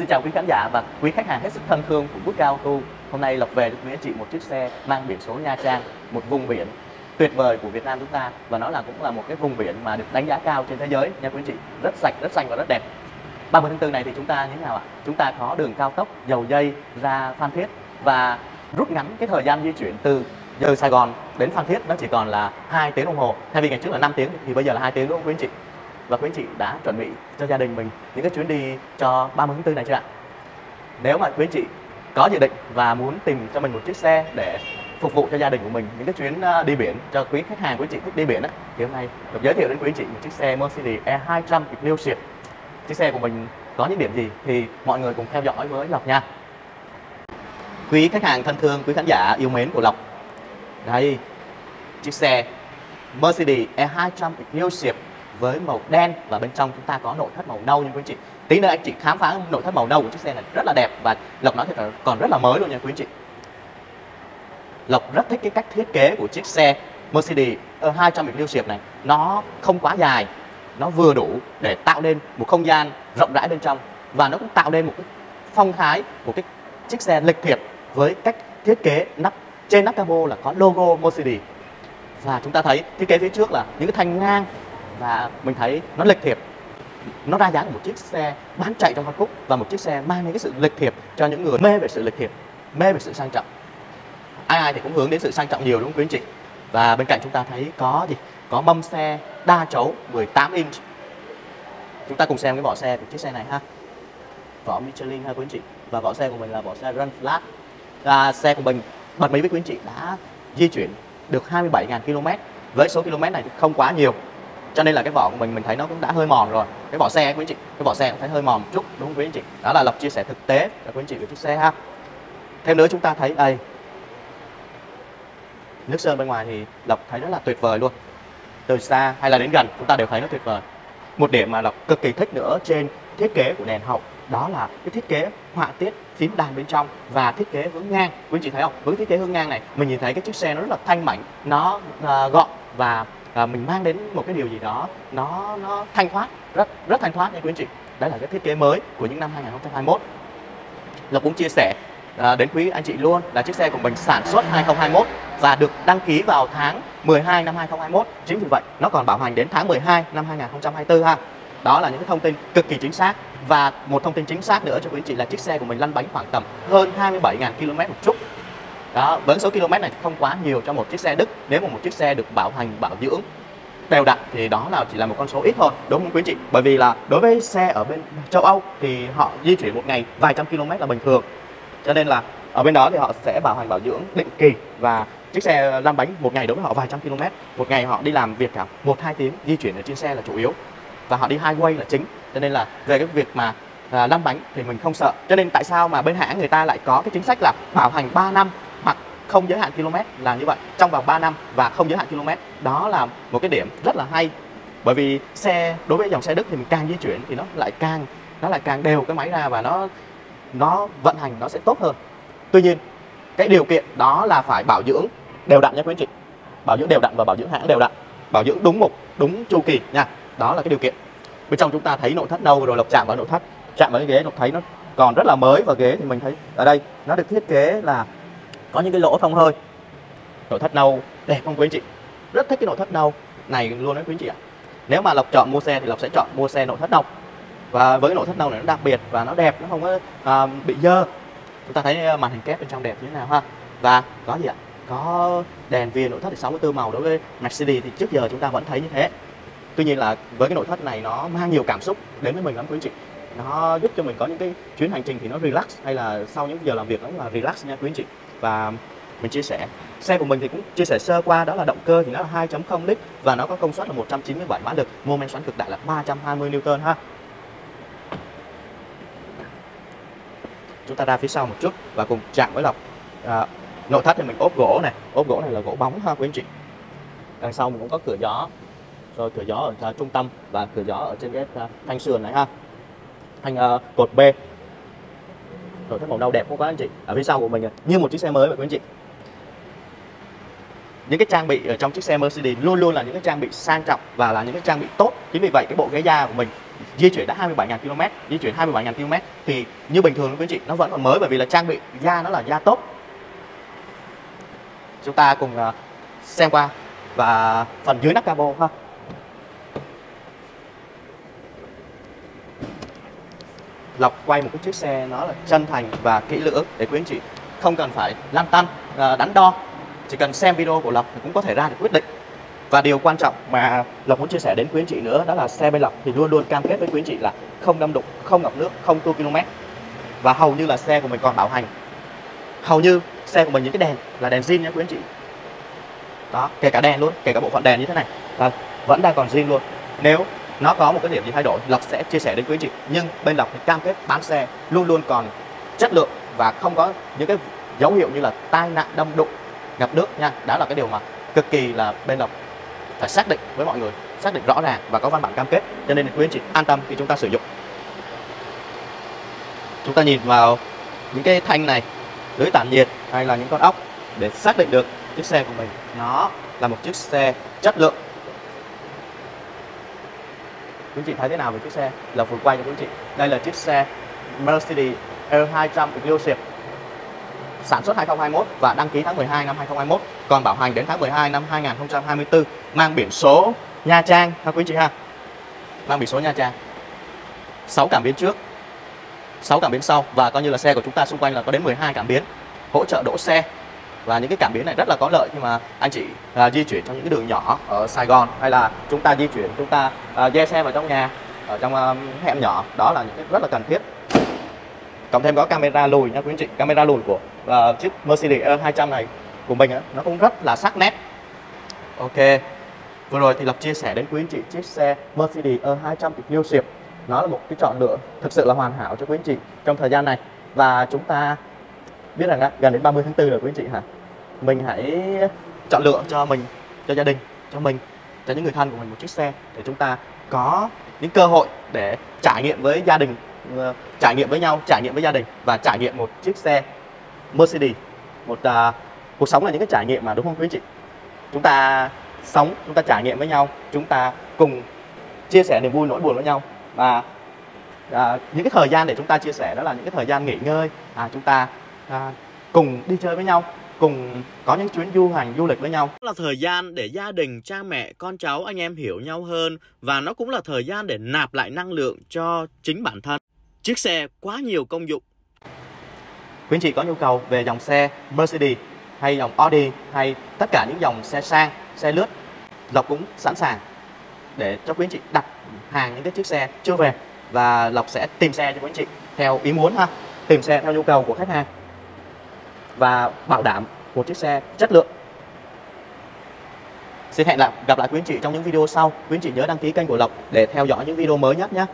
Xin chào quý khán giả và quý khách hàng hết sức thân thương của Quốc Cao Tu. Hôm nay Lộc về được quý anh chị một chiếc xe mang biển số Nha Trang, một vùng biển tuyệt vời của Việt Nam chúng ta và nó là cũng là một cái vùng biển mà được đánh giá cao trên thế giới nha quý anh chị. Rất sạch, rất xanh và rất đẹp. 30 tháng 4 này thì chúng ta như thế nào ạ? Chúng ta có đường cao tốc dầu dây ra Phan Thiết và rút ngắn cái thời gian di chuyển từ từ Sài Gòn đến Phan Thiết nó chỉ còn là 2 tiếng đồng hồ thay vì ngày trước là 5 tiếng thì bây giờ là 2 tiếng đúng không quý anh chị và quý anh chị đã chuẩn bị cho gia đình mình những cái chuyến đi cho 30 tháng 4 này chưa ạ? Nếu mà quý anh chị có dự định và muốn tìm cho mình một chiếc xe để phục vụ cho gia đình của mình những cái chuyến ờ, đi biển cho quý khách hàng, quý anh chị thích đi biển á, thì hôm nay được giới thiệu đến quý anh chị một chiếc xe Mercedes E200 Exclusive chiếc xe của mình có những điểm gì thì mọi người cùng theo dõi với Lộc nha. Quý khách hàng thân thương, quý khán giả yêu mến của Lộc. Đây, chiếc xe Mercedes E200 Exclusive với màu đen và bên trong chúng ta có nội thất màu nâu nha quý anh chị. Tí nữa anh chị khám phá nội thất màu nâu của chiếc xe này rất là đẹp và lộc nói thật là còn rất là mới luôn nha quý anh chị. Lộc rất thích cái cách thiết kế của chiếc xe Mercedes ờ, E200 Exclusive này. Nó không quá dài, nó vừa đủ để tạo nên một không gian rộng rãi bên trong và nó cũng tạo nên một cái phong thái, một cái chiếc xe lịch thiệp với cách thiết kế nắp, trên nắp capo là có logo Mercedes. Và chúng ta thấy thiết kế phía trước là những cái thanh ngang và mình thấy nó lịch thiệp. Nó ra dáng một chiếc xe bán chạy trong phân khúc và một chiếc xe mang đến cái sự lịch thiệp cho những người mê về sự lịch thiệp, mê về sự sang trọng. Ai ai thì cũng hướng đến sự sang trọng nhiều, đúng không quý anh chị? Và bên cạnh chúng ta thấy có gì? Có mâm xe đa chấu 18 inch. Chúng ta cùng xem cái vỏ xe của chiếc xe này ha. Vỏ Michelin ha quý anh chị. Và vỏ xe của mình là vỏ xe run flat. Và xe của mình, bật mí với quý anh chị, đã di chuyển được 27.000 km với số km này thì không quá nhiều cho nên là cái vỏ của mình mình thấy nó cũng đã hơi mòn rồi. Cái vỏ xe quý anh chị cái vỏ xe cũng thấy hơi mòn một chút đúng không quý anh chị? Đó là lộc chia sẻ thực tế cho quý anh chị về chiếc xe ha. Thêm nữa chúng ta thấy đây. Nước sơn bên ngoài thì lộc thấy rất là tuyệt vời luôn. Từ xa hay là đến gần chúng ta đều thấy nó tuyệt vời. Một điểm mà lộc cực kỳ thích nữa trên thiết kế của đèn hậu đó là cái thiết kế họa tiết phím đàn bên trong và thiết kế hướng ngang. Quý anh chị thấy không? Với thiết kế hướng ngang này mình nhìn thấy cái chiếc xe nó rất là thanh mảnh nó uh, gọn và à, mình mang đến một cái điều gì đó nó nó thanh thoát rất rất thanh thoát nha quý anh chị. Đấy là cái thiết kế mới của những năm 2021 Lộc cũng chia sẻ à, đến quý anh chị luôn là chiếc xe của mình sản xuất 2021 và được đăng ký vào tháng 12 năm 2021 chính vì vậy nó còn bảo hành đến tháng 12 năm 2024 ha. Đó là những cái thông tin cực kỳ chính xác. Và một thông tin chính xác nữa cho quý anh chị là chiếc xe của mình lăn bánh khoảng tầm hơn 27.000 km một chút đó với số km này không quá nhiều cho một chiếc xe Đức. Nếu mà một chiếc xe được bảo hành bảo dưỡng đều đặn thì đó là chỉ là một con số ít thôi đúng không quý chị? Bởi vì là đối với xe ở bên châu Âu thì họ di chuyển một ngày vài trăm km là bình thường. Cho nên là ở bên đó thì họ sẽ bảo hành bảo dưỡng định kỳ và chiếc xe lăn bánh một ngày đối với họ vài trăm km. Một ngày họ đi làm việc cả một hai tiếng di chuyển ở trên xe là chủ yếu và họ đi highway là chính. Cho nên là về cái việc mà à, lăn bánh thì mình không sợ. Cho nên tại sao mà bên hãng người ta lại có cái chính sách là bảo hành 3 năm không giới hạn km là như vậy, trong vòng 3 năm và không giới hạn km. Đó là một cái điểm rất là hay, bởi vì xe, đối với dòng xe Đức thì mình càng di chuyển thì nó lại càng, nó lại càng đều cái máy ra và nó nó vận hành nó sẽ tốt hơn. Tuy nhiên, cái điều kiện đó là phải bảo dưỡng đều đặn nha quý anh chị. Bảo dưỡng đều đặn và bảo dưỡng hãng đều đặn. Bảo dưỡng đúng mục, đúng chu kỳ nha. Đó là cái điều kiện. Bên trong chúng ta thấy nội thất nâu rồi lộc chạm vào nội thất. Chạm vào cái ghế lộc thấy nó còn rất là mới và ghế thì mình thấy ở đây nó được thiết kế là có những cái lỗ thông hơi nội thất nâu đẹp không quý anh chị rất thích cái nội thất nâu này luôn đấy quý anh chị ạ. Nếu mà lộc chọn mua xe thì lộc sẽ chọn mua xe nội thất nâu và với cái nội thất nâu này nó đặc biệt và nó đẹp nó không có à, bị dơ. Chúng ta thấy à, màn hình kép bên trong đẹp như thế nào ha? Và có gì ạ? Có đèn viền nội thất thì 64 màu đối với Mercedes thì trước giờ chúng ta vẫn thấy như thế. Tuy nhiên là với cái nội thất này nó mang nhiều cảm xúc đến với mình lắm quý anh chị. Nó giúp cho mình có những cái chuyến hành trình thì nó relax hay là sau những giờ làm việc nó là relax nha quý anh chị và mình chia sẻ. Xe của mình thì cũng chia sẻ sơ qua đó là động cơ thì nó là 2.0 lít và nó có công suất là 197 mã lực. Mô men xoắn cực đại là 320 Newton ha. Chúng ta ra phía sau một chút và cùng chạm với lọc. À, nội thất thì mình ốp gỗ này. Ốp gỗ này là gỗ bóng ha quý anh chị. Đằng sau mình cũng có cửa gió. Rồi cửa gió ở uh, trung tâm và cửa gió ở trên cái uh, thanh sườn này ha. Thanh uh, cột B nội thất màu nâu đẹp quá anh chị, ở phía sau của mình như một chiếc xe mới vậy quý anh chị. Những cái trang bị ở trong chiếc xe Mercedes luôn luôn là những cái trang bị sang trọng và là những cái trang bị tốt. Chính vì vậy, cái bộ ghế da của mình di chuyển đã 27.000 km di chuyển 27.000 km thì như bình thường quý anh chị, nó vẫn còn mới bởi vì là trang bị da nó là da tốt. Chúng ta cùng à, xem qua và phần dưới nắp cabo ha. Lọc quay một cái chiếc xe nó là chân thành và kỹ lưỡng để quý anh chị không cần phải lăn tăn à, đắn đo. Chỉ cần xem video của lộc thì cũng có thể ra được quyết định. Và điều quan trọng mà lộc muốn chia sẻ đến quý anh chị nữa đó là xe bên lộc thì luôn luôn cam kết với quý anh chị là không đâm đụng, không ngập nước, không tua km. Và hầu như là xe của mình còn bảo hành. Hầu như xe của mình những cái đèn là đèn zin nha quý anh chị. Đó, kể cả đèn luôn, kể cả bộ phận đèn như thế này. Là vẫn đang còn zin luôn. Nếu nó có một cái điểm gì thay đổi, lộc sẽ chia sẻ đến quý anh chị. Nhưng bên lộc thì cam kết bán xe luôn luôn còn chất lượng và không có những cái dấu hiệu như là tai nạn đâm đụng ngập nước nha. Đó là cái điều mà cực kỳ là bên lộc phải xác định với mọi người, xác định rõ ràng và có văn bản cam kết. Cho nên quý anh chị an tâm khi chúng ta sử dụng. Chúng ta nhìn vào những cái thanh này, lưới tản nhiệt hay là những con ốc để xác định được chiếc xe của mình. Nó là một chiếc xe chất lượng quý chị thấy thế nào về chiếc xe? Là vừa quay cho quý chị đây là chiếc xe Mercedes E200 Exclusive sản xuất 2021 và đăng ký tháng 12 năm 2021 còn bảo hành đến tháng 12 năm 2024 mang biển số Nha Trang. Ha quý chị ha, mang biển số Nha Trang. 6 cảm biến trước 6 cảm biến sau và coi như là xe của chúng ta xung quanh là có đến 12 cảm biến hỗ trợ đỗ xe và những cái cảm biến này rất là có lợi khi mà anh chị à, di chuyển trong những cái đường nhỏ ở Sài Gòn hay là chúng ta di chuyển chúng ta à, dê xe vào trong nhà ở trong à, hẻm nhỏ. Đó là những cái rất là cần thiết. Cộng thêm có camera lùi nha quý anh chị camera lùi của à, chiếc Mercedes E200 này của mình á, nó cũng rất là sắc nét. Ok vừa rồi thì lập chia sẻ đến quý anh chị chiếc xe Mercedes E200 Exclusive nó là một cái chọn lựa thực sự là hoàn hảo cho quý anh chị trong thời gian này. Và chúng ta biết rằng á, gần đến 30 tháng 4 rồi quý anh chị hả? Mình hãy chọn lựa cho mình cho gia đình cho mình cho những người thân của mình một chiếc xe để chúng ta có những cơ hội để trải nghiệm với gia đình ờ, trải nghiệm với nhau trải nghiệm với gia đình và trải nghiệm một chiếc xe Mercedes. Một uh, cuộc sống là những cái trải nghiệm mà đúng không quý anh chị? Chúng ta sống chúng ta trải nghiệm với nhau chúng ta cùng chia sẻ niềm vui nỗi buồn với nhau và à, những cái thời gian để chúng ta chia sẻ đó là những cái thời gian nghỉ ngơi. À, chúng ta à, cùng đi chơi với nhau cùng có những chuyến du hành du lịch với nhau. Là thời gian để gia đình cha mẹ con cháu anh em hiểu nhau hơn và nó cũng là thời gian để nạp lại năng lượng cho chính bản thân. Chiếc xe quá nhiều công dụng. Quý anh chị có nhu cầu về dòng xe Mercedes hay dòng Audi hay tất cả những dòng xe sang xe lướt Lộc cũng sẵn sàng để cho quý anh chị đặt hàng những cái chiếc xe chưa về và Lộc sẽ tìm xe cho quý anh chị theo ý muốn ha tìm xe theo nhu cầu của khách hàng và bảo đảm một chiếc xe chất lượng Xin hẹn gặp lại quý anh chị trong những video sau. Quý anh chị nhớ đăng ký kênh của Lộc để theo dõi những video mới nhất nhé.